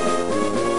Música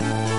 Bye.